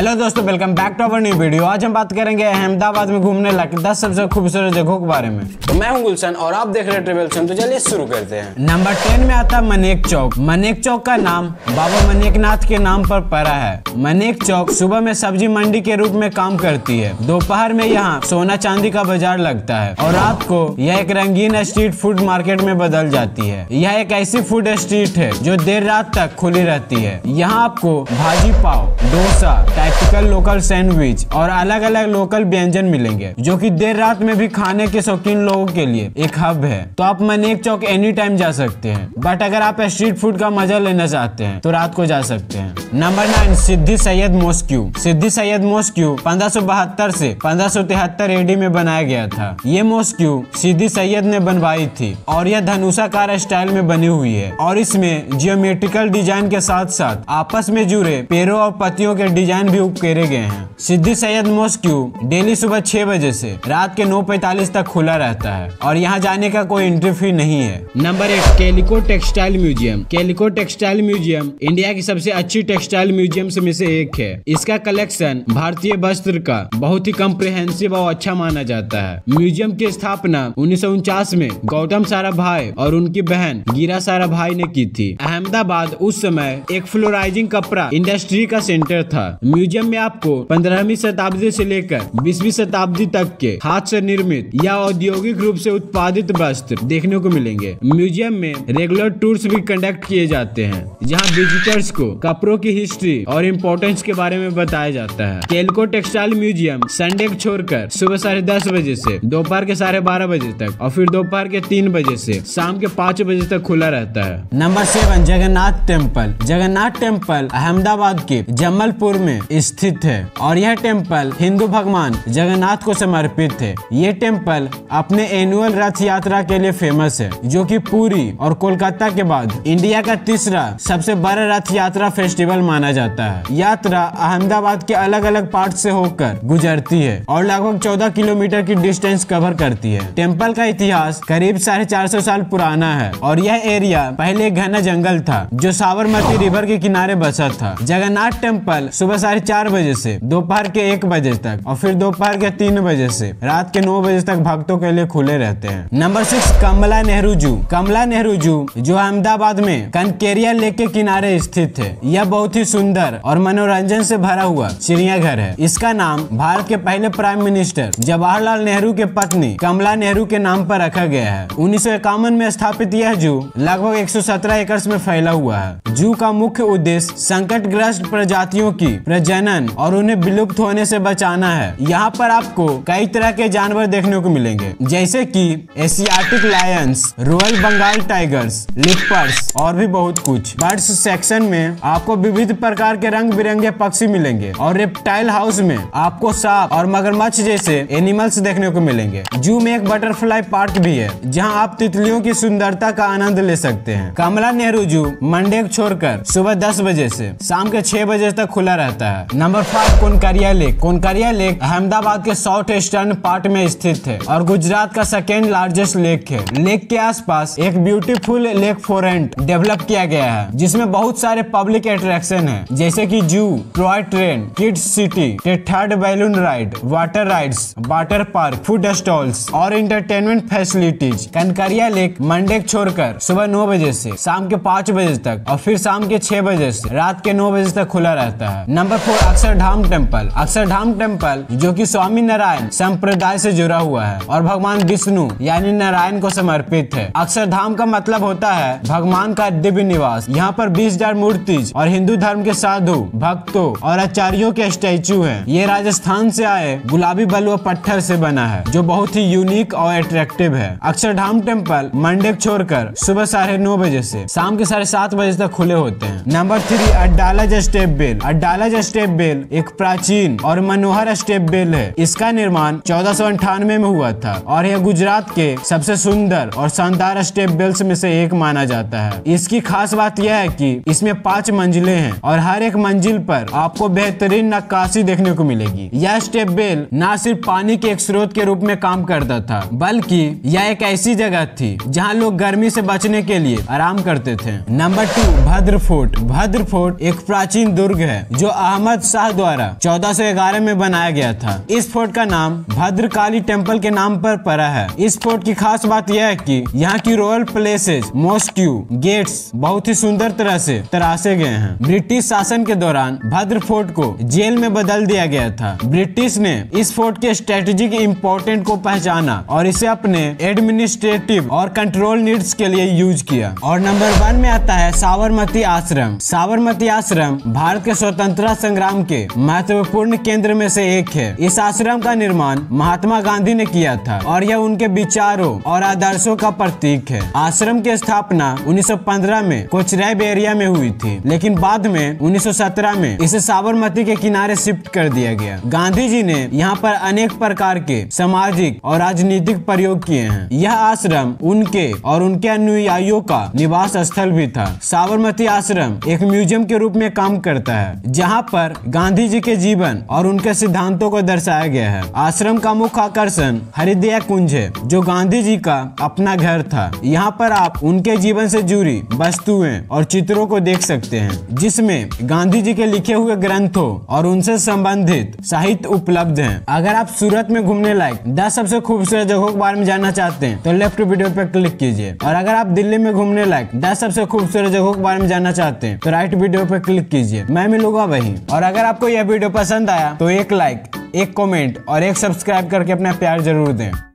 Hello दोस्तों welcome back to our new video आज हम बात करेंगे अहमदाबाद में घूमने लायक 10 सबसे खूबसूरत जगहों के बारे में। तो मैं हूँ गुलशन और आप देख रहे हैं ट्रेवल्सन तो चलिए शुरू करते हैं। नंबर 10 में आता है मनेक चौक। मनेक चौक का नाम बाबा मनेक नाथ के नाम पर पड़ा है। मनेक चौक सुबह में सब्ज़ी मंडी के रूप में काम करती है। दोपहर में यहाँ सोना चांदी का बाज़ार लगता है और रात को यह एक रंगीन स्ट्रीट फ़ूड मार्केट में बदल जाती है। यह एक ऐसी फ़ूड स्ट्रीट है जो देर रात तक खुली रहती है। यहाँ आपको bhaji pav dosa typical local sandwich और अलग अलग लोकल व्यंजन मिलेंगे, जो कि देर रात में भी खाने के शौकीन लोगों के लिए एक हब है। तो आप मनेक चौक एनी टाइम जा सकते हैं। बट अगर आप स्ट्रीट फ़ूड का मज़ा लेना चाहते हैं तो रात को जा सकते हैं। Number nine Siddi Saiyyed mosque Siddi Saiyyed mosque पंद्रह से पंद्रह एडी में बनाया गया था। ये मोस्क्यू सिद्धि सैयद ने बनवाई थी और यह धनुषाकार स्टाइल में बनी हुई है। और इसमें जियोमेट्रिकल डिज़ाइन के साथ साथ आपस में जुड़े पेड़ों और पत्तियों के डिज़ाइन भी उकेरे गए हैं। सिद्धि सैयद मोस्क्यू डेली सुबह छह बजे से, रात के 9:45 तक खुला रहता है। और यहाँ जाने का कोई एंट्री फ़ी नहीं है। नंबर एक, Calico textile museum. Calico textile museum, India की सबसे अच्छी टेक्सटाइल म्यूज़ियम में से एक है। इसका कलेक्शन भारतीय वस्त्र का बहुत ही कम्प्रिहेंसिव और अच्छा माना जाता है। म्यूज़ियम की स्थापना उन्नीस सौ उनचास में गौतम सारा भाई और उनकी बहन गिरा साराभाई ने की थी। अहमदाबाद उस समय एक फ्लोराइजिंग कपड़ा इंडस्ट्री का सेंटर था। म्यूज़ियम में आपको पंद्रहवीं शताब्दी से लेकर बीसवीं शताब्दी तक के हाथ से निर्मित या औद्योगिक रूप से उत्पादित वस्त्र देखने को मिलेंगे। म्यूज़ियम में रेगुलर टूर्स भी कंडक्ट किए जाते हैं, जहाँ विजिटर्स को कपड़ों की हिस्ट्री और इम्पोर्टेंस के बारे में बताया जाता है। केलको टेक्सटाइल म्यूज़ियम संडे को छोड़कर सुबह साढ़े दस बजे से दोपहर के साढ़े बारह बजे तक और फिर दोपहर के तीन बजे से शाम के पाँच बजे तक खुला रहता है। Number seven, Jagannath temple Jagannath temple Ahmedabad के जमलपुर में स्थित है। और यह टेंपल हिंदू भगवान जगन्नाथ को समर्पित है। ये टेंपल अपने एनुअल रथ यात्रा के लिए फ़ेमस है, जो कि पूरी और कोलकाता के बाद इंडिया का तीसरा सबसे बड़ा रथ यात्रा फेस्टिवल माना जाता है। यात्रा अहमदाबाद के अलग अलग पार्ट से होकर गुजरती है और लगभग चौदह किलोमीटर की डिस्टेंस कवर करती है। टेंपल का इतिहास करीब साढ़े चार सौ साल पुराना है और यह एरिया पहले घना जंगल था, जो साबरमती रिवर के किनारे बसा था। जगन्नाथ टेंपल सुबह साढ़े चार बजे से, दोपहर के एक बजे तक और फिर दोपहर के तीन बजे से। रात के नौ बजे तक भक्तों के लिए खुले रहते हैं। नंबर सिक्स कमला नेहरू जू। कमला नेहरू जू, जो अहमदाबाद में कनकेरिया लेक के किनारे स्थित है। यह बहुत ही सुंदर और मनोरंजन से भरा हुआ चिड़ियाघर है। इसका नाम भारत के पहले प्राइम मिनिस्टर जवाहरलाल नेहरू के पत्नी कमला नेहरू के नाम पर रखा गया है। उन्नीस सौ इक्यावन में स्थापित यह जू लगभग 117 एकड़ में फैला हुआ है। जू का मुख्य उद्देश्य संकटग्रस्त प्रजातियों की प्रजनन और उन्हें विलुप्त होने से बचाना है। यहाँ पर आपको कई तरह के जानवर देखने को मिलेंगे, जैसे कि Asiatic lions, royal Bengal tigers leopards और भी बहुत कुछ। बर्ड्स सेक्शन में आपको विविध प्रकार के रंग बिरंगे पक्षी मिलेंगे और रेप्टाइल हाउस में आपको सांप और मगरमच्छ जैसे एनिमल्स देखने को मिलेंगे। जू में एक बटरफ्लाई पार्क भी है, जहाँ आप तितलियों की सुंदरता का आनंद ले सकते हैं। कमला नेहरू जू मंडे छोड़कर सुबह दस बजे से शाम के छह बजे तक खुला रहता है। Number five Kankaria lake Kankaria lake Ahmedabad के साउथ ईस्टर्न पार्ट में स्थित है और गुजरात का सेकेंड लार्जेस्ट लेक है। लेक के आसपास एक ब्यूटीफुल लेक फोरेंट डेवलप किया गया है, जिसमें बहुत सारे पब्लिक अट्रैक्शन है, जैसे की zoo toy train kids city third balloon ride water rides water park food stalls और entertainment facilities Kankaria lake Monday छोड़कर सुबह नौ बजे से शाम के पाँच बजे तक और फिर शाम के छह बजे से रात के नौ बजे तक खुला रहता है। Number four Akshardham temple Akshardham temple जो कि स्वामी नारायण संप्रदाय से जुड़ा हुआ है और भगवान विष्णु, यानी नारायण को समर्पित है। अक्षरधाम का मतलब होता है भगवान का दिव्य निवास। यहाँ पर बीस हज़ार मूर्ति और हिंदू धर्म के साधु, भक्तों और आचार्यों के स्टैचू है। ये राजस्थान से आए गुलाबी बलुआ पत्थर से बना है, जो बहुत ही यूनिक और अट्रैक्टिव है। अक्षरधाम टेंपल मंडे छोड़कर सुबह साढ़े नौ बजे से शाम के साढ़े सात बजे तक खुले होते हैं। Number three Adalaj step well. Adalaj step well एक प्राचीन और मनोहर स्टेप बेल है। इसका निर्माण चौदह में हुआ था और यह गुजरात के सबसे सुंदर और शानदार स्टेप बेल्स में से एक माना जाता है। इसकी खास बात यह है कि इसमें पाँच मंजिलें हैं और हर एक मंजिल पर आपको बेहतरीन नक्काशी देखने को मिलेगी। यह स्टेप बेल न सिर्फ़ पानी के एक स्रोत के रूप में काम करता था, बल्कि यह एक ऐसी जगह थी जहाँ लोग गर्मी से बचने के लिए आराम करते थे। Number two Bhadra fort Bhadra fort एक प्राचीन दुर्ग है, जो अहमद शाह द्वारा 1411 में बनाया गया था। इस फोर्ट का नाम भद्रकाली टेंपल के नाम पर पड़ा है। इस फोर्ट की खास बात यह है कि यहाँ की रॉयल प्लेसेस, मोस्क्यू, गेट्स बहुत ही सुंदर तरह से तराशे गए हैं। ब्रिटिश शासन के दौरान भद्र फोर्ट को जेल में बदल दिया गया था। ब्रिटिश ने इस फोर्ट के स्ट्रेटेजिक इम्पोर्टेंट को पहचाना और इसे अपने एडमिनिस्ट्रेटिव और कंट्रोल नीड्स के लिए यूज़ किया। और नंबर वन में आता है साबरमती आश्रम। साबरमती आश्रम भारत के स्वतंत्रता संग्राम के महत्वपूर्ण केंद्र में से एक है। इस आश्रम का निर्माण महात्मा गांधी ने किया था और यह उनके विचारों और आदर्शों का प्रतीक है। आश्रम की स्थापना 1915 में कोचरैब एरिया में हुई थी, लेकिन बाद में 1917 में इसे साबरमती के किनारे शिफ्ट कर दिया गया। गांधी जी ने यहाँ पर अनेक प्रकार के सामाजिक और राजनीतिक प्रयोग किए हैं। यह आश्रम उनके और उनके अनुयायियों का निवास स्थल भी था। साबरमती आश्रम एक म्यूज़ियम के रूप में काम करता है, जहाँ पर गांधी जी के जीवन और उनके सिद्धांतों को दर्शाया गया है। आश्रम का मुख्य आकर्षण हरिदया कुंज है, जो गांधी जी का अपना घर था। यहाँ पर आप उनके जीवन से जुड़ी वस्तुएँ और चित्रों को देख सकते हैं, जिसमें गांधी जी के लिखे हुए ग्रंथों और उनसे संबंधित साहित्य उपलब्ध है। अगर आप सूरत में घूमने लायक दस सबसे खूबसूरत जगहों के बारे में जानना चाहते हैं तो लेफ़्ट वीडियो पर क्लिक कीजिए। और अगर आप दिल्ली में घूमने लायक दस सबसे खूबसूरत जगहों के बारे में जानना चाहते हैं तो राइट वीडियो पर क्लिक कीजिए। मैं मिलूँगा वही। और अगर आपको यह वीडियो पसंद आया तो एक लाइक एक कमेंट और एक सब्सक्राइब करके अपना प्यार ज़रूर दें।